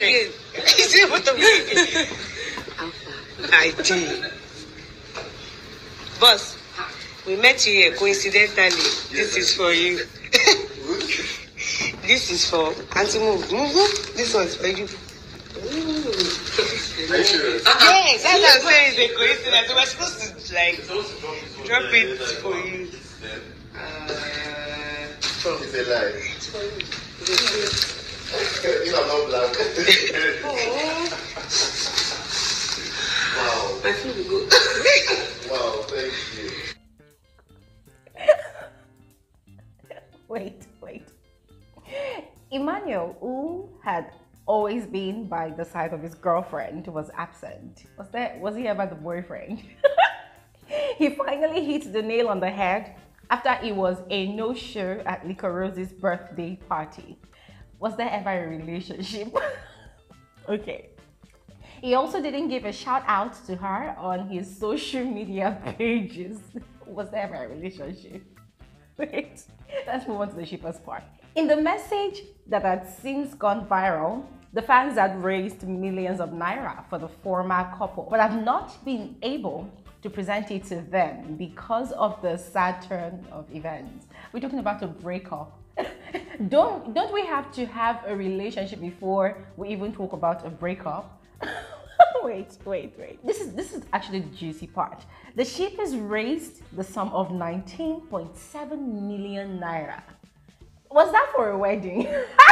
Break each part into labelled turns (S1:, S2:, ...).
S1: Again. See what the I did. Boss, we met you here coincidentally. This is for you. this is for Auntie Move. Move. This one's for you. Yes, that's what I'm saying. It's a coincidence. We're supposed to like drop it for you. Uh,
S2: It's a lie.
S1: it's for you.
S2: You are not black. wow.
S1: I feel good.
S2: Wow. Thank you.
S3: wait, wait. Emmanuel, who had always been by the side of his girlfriend, was absent. Was there was he ever the boyfriend? he finally hit the nail on the head after he was a no-show at Liquorose's birthday party. Was there ever a relationship? okay. He also didn't give a shout out to her on his social media pages. Was there ever a relationship? Wait, let's move on to the cheapest part. In the message that had since gone viral, the fans had raised millions of naira for the former couple, but have not been able to present it to them because of the sad turn of events. We're talking about a breakup. Don't don't we have to have a relationship before we even talk about a breakup? wait, wait, wait. This is this is actually the juicy part. The ship has raised the sum of 19.7 million naira. Was that for a wedding?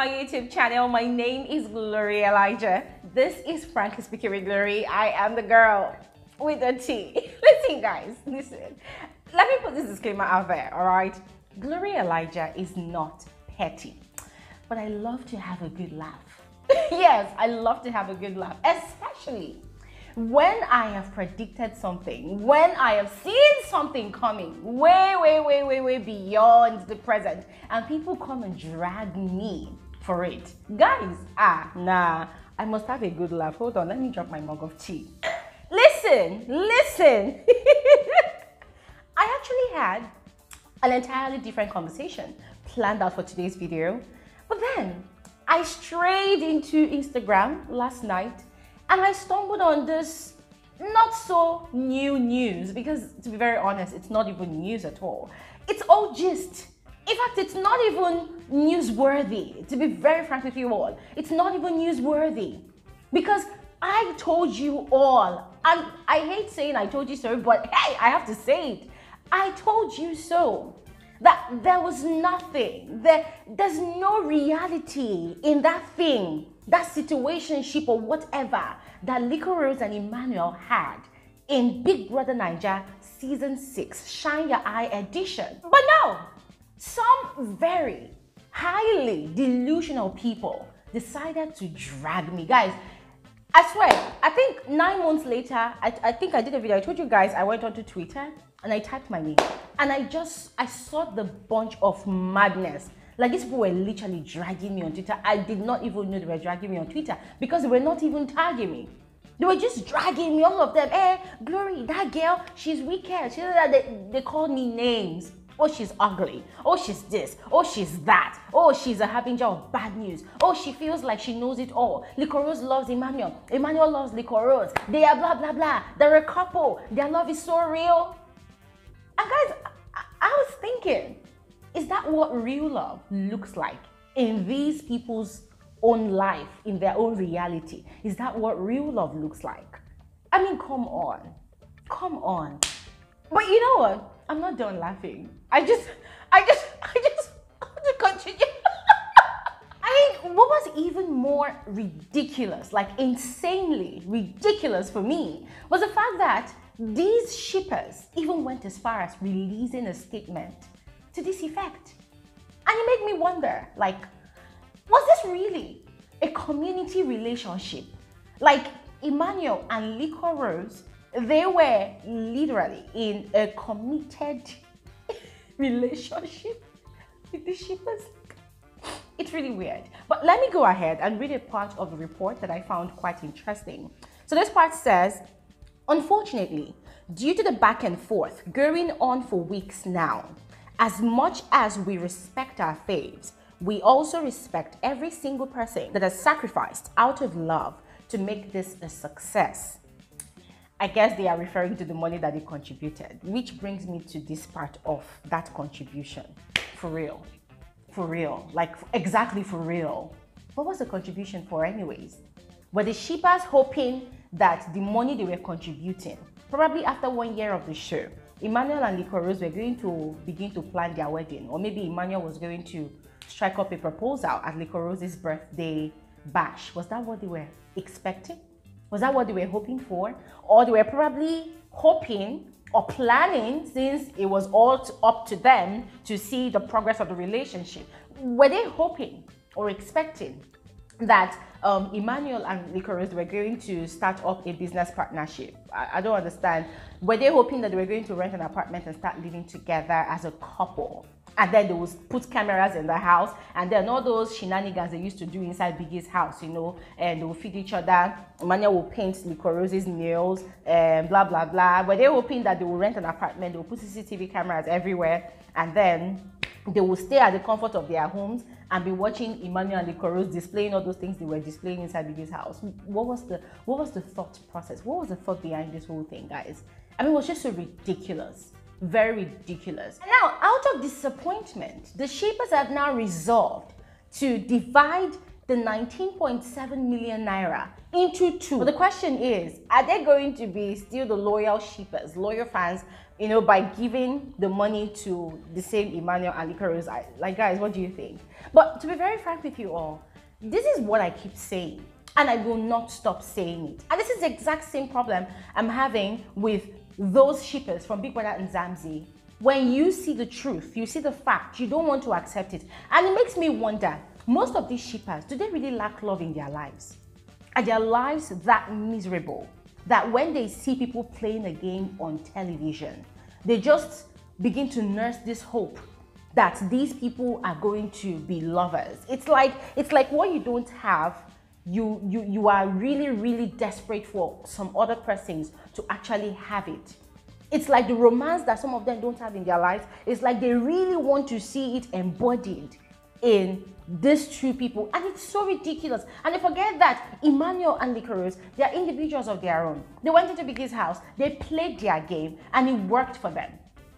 S3: my YouTube channel. My name is Glory Elijah. This is Frankly Speaking with Glory. I am the girl with a T. Listen, guys, listen. Let me put this disclaimer out there, all right? Glory Elijah is not petty, but I love to have a good laugh. yes, I love to have a good laugh, especially when I have predicted something, when I have seen something coming way, way, way, way, way beyond the present, and people come and drag me for it. Guys, ah, nah, I must have a good laugh. Hold on, let me drop my mug of tea. Listen, listen. I actually had an entirely different conversation planned out for today's video, but then I strayed into Instagram last night and I stumbled on this not so new news because, to be very honest, it's not even news at all. It's all gist. In fact, it's not even newsworthy. To be very frank with you all, it's not even newsworthy because I told you all, and I hate saying I told you so, but hey, I have to say it. I told you so. That there was nothing, there, there's no reality in that thing, that situationship or whatever that Liquorose and Emmanuel had in Big Brother Naija Season 6 Shine Ya Eye edition. But no, some very highly delusional people decided to drag me. Guys, I swear, I think nine months later, I, I think I did a video. I told you guys I went onto Twitter and I typed my name. And I just, I saw the bunch of madness. Like these people were literally dragging me on Twitter. I did not even know they were dragging me on Twitter because they were not even tagging me. They were just dragging me, all of them. Hey, Glory, that girl, she's wicked. That. They, they called me names. Oh, she's ugly. Oh, she's this. Oh, she's that. Oh, she's a harbinger of bad news. Oh, she feels like she knows it all. Liquorose loves Emmanuel. Emmanuel loves Liquorose. They are blah, blah, blah. They're a couple. Their love is so real. And guys, I, I was thinking, is that what real love looks like in these people's own life, in their own reality? Is that what real love looks like? I mean, come on. Come on. But you know what? I'm not done laughing. I just, I just, I just want to continue. I mean, what was even more ridiculous, like insanely ridiculous for me, was the fact that these shippers even went as far as releasing a statement to this effect. And it made me wonder, like, was this really a community relationship? Like Emmanuel and Liquorose, they were literally in a committed relationship with the shippers. It's really weird. But let me go ahead and read a part of the report that I found quite interesting. So this part says, Unfortunately, due to the back and forth going on for weeks now, as much as we respect our faves, we also respect every single person that has sacrificed out of love to make this a success. I guess they are referring to the money that they contributed, which brings me to this part of that contribution. For real. For real. Like, exactly for real. What was the contribution for, anyways? Were the shippers hoping that the money they were contributing, probably after one year of the show, Emmanuel and Liko were going to begin to plan their wedding, or maybe Emmanuel was going to strike up a proposal at Liko birthday bash. Was that what they were expecting? Was that what they were hoping for? Or they were probably hoping or planning since it was all up to them to see the progress of the relationship. Were they hoping or expecting that um, Emmanuel and Liquorose were going to start up a business partnership. I, I, don't understand. Were they hoping that they were going to rent an apartment and start living together as a couple? And then they would put cameras in the house, and then all those shenanigans they used to do inside Biggie's house, you know, and they will feed each other. Emmanuel will paint Liquorose's nails, and blah blah blah. but they hoping that they will rent an apartment, they will put CCTV cameras everywhere, and then they will stay at the comfort of their homes and be watching Emmanuel and Rose displaying all those things they were displaying inside Biggie's house. What was the what was the thought process? What was the thought behind this whole thing, guys? I mean, it was just so ridiculous. Very ridiculous. And now, out of disappointment, the shapers have now resolved to divide the 19.7 million naira into two. But the question is, are they going to be still the loyal shippers, loyal fans, you know, by giving the money to the same Emmanuel Rose? Like, guys, what do you think? But to be very frank with you all, this is what I keep saying, and I will not stop saying it. And this is the exact same problem I'm having with those shippers from Big Brother Mzansi. When you see the truth, you see the fact, you don't want to accept it. And it makes me wonder most of these shippers, do they really lack love in their lives? Are their lives that miserable that when they see people playing a game on television, they just begin to nurse this hope that these people are going to be lovers. It's like it's like what you don't have, you you you are really really desperate for some other persons to actually have it. It's like the romance that some of them don't have in their lives. It's like they really want to see it embodied in these two people. And it's so ridiculous. And they forget that Emmanuel and Liquorose they are individuals of their own. They went into Biggie's house. They played their game and it worked for them.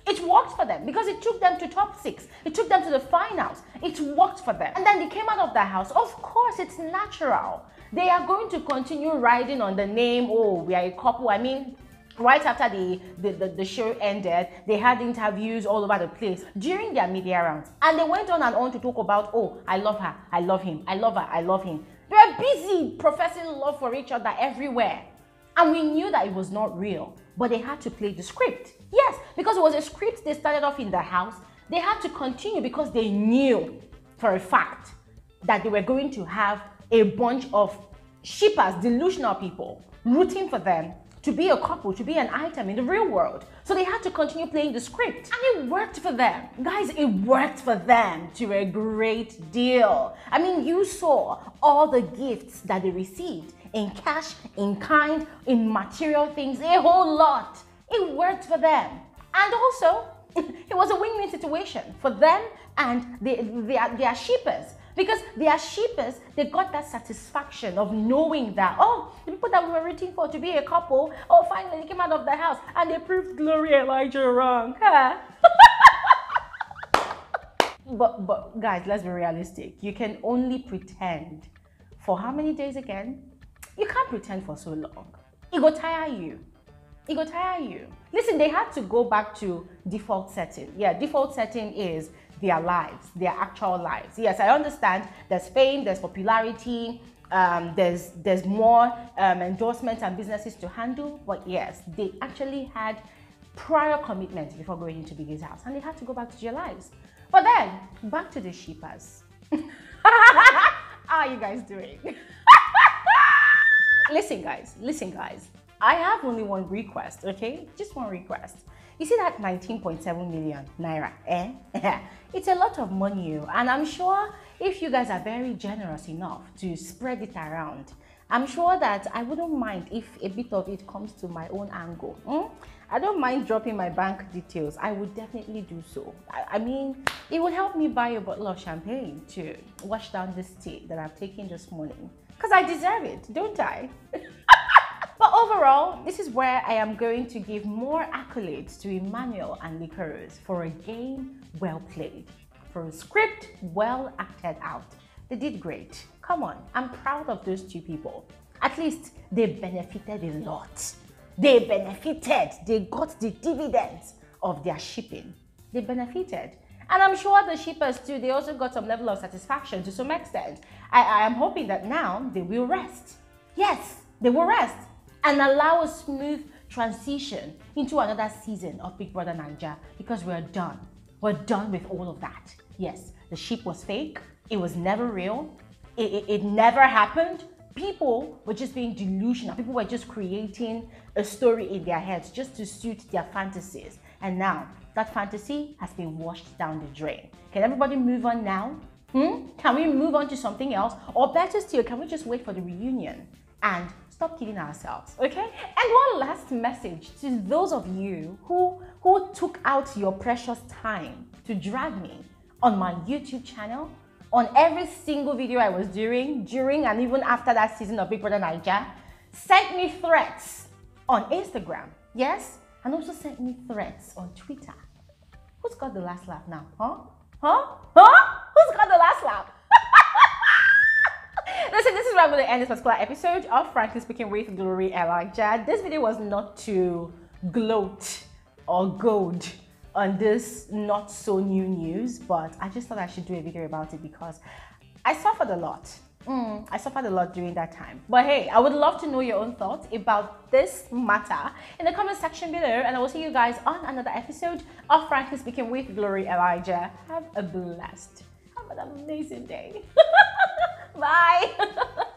S3: It worked for them because it took them to top six. It took them to the finals. It worked for them. And then they came out of the house. Of course it's natural. They are going to continue riding on the name oh we are a couple. I mean right after the, the, the, the, show ended, they had interviews all over the place during their media rounds. And they went on and on to talk about, oh, I love her, I love him, I love her, I love him. They were busy professing love for each other everywhere. And we knew that it was not real, but they had to play the script. Yes, because it was a script they started off in the house. They had to continue because they knew for a fact that they were going to have a bunch of shippers, delusional people, rooting for them to be a couple, to be an item in the real world. So they had to continue playing the script. And it worked for them. Guys, it worked for them to a great deal. I mean, you saw all the gifts that they received in cash, in kind, in material things, a whole lot. It worked for them. And also, it was a win-win situation for them and their, their, their shippers because they are sheepers, they got that satisfaction of knowing that, oh, the people that we were waiting for to be a couple, oh, finally they came out of the house and they proved Glory Elijah wrong. Huh? but, but guys, let's be realistic. You can only pretend for how many days again? You can't pretend for so long. It will tire you. It will tire you. Listen, they had to go back to default setting. Yeah, default setting is their lives, their actual lives. Yes, I understand there's fame, there's popularity, um, there's there's more um, endorsements and businesses to handle, but yes, they actually had prior commitments before going into Biggie's house, and they had to go back to their lives. But then back to the sheepers. How are you guys doing? listen, guys, listen, guys. I have only one request, okay? Just one request. You see that 19.7 million naira, eh? it's a lot of money, oh. and I'm sure if you guys are very generous enough to spread it around I'm sure that I wouldn't mind if a bit of it comes to my own angle. Hmm? I don't mind dropping my bank details. I would definitely do so. I, I, mean, it would help me buy a bottle of champagne to wash down this tea that I've taken this morning. Because I deserve it, don't I? but overall, this is where I am going to give more accolades to Emmanuel and Liquorose for a game well played, for a script well acted out. They did great. Come on, I'm proud of those two people. At least they benefited a lot. They benefited. They got the dividends of their shipping. They benefited. And I'm sure the shippers too, they also got some level of satisfaction to some extent. I, I am hoping that now they will rest. Yes, they will rest and allow a smooth transition into another season of Big Brother Naija because we're done. We're done with all of that. Yes, the sheep was fake. It was never real. It, it, it never happened people were just being delusional. People were just creating a story in their heads just to suit their fantasies. And now that fantasy has been washed down the drain. Can everybody move on now? Hmm? Can we move on to something else? Or better still, can we just wait for the reunion and stop kidding ourselves? Okay? And one last message to those of you who, who took out your precious time to drag me on my YouTube channel on every single video I was doing during and even after that season of Big Brother Naija, sent me threats on Instagram, yes, and also sent me threats on Twitter. Who's got the last laugh now? Huh? Huh? Huh? Who's got the last laugh? Listen, this is where I'm going to end this particular episode of Frankly Speaking with Glory Elijah. This video was not to gloat or goad on this not so new news, but I just thought I should do a video about it because I suffered a lot. Mm, I suffered a lot during that time. But hey, I would love to know your own thoughts about this matter in the comment section below. And I will see you guys on another episode of Frankly Speaking with Glory Elijah. Have a blessed, have an amazing day. Bye.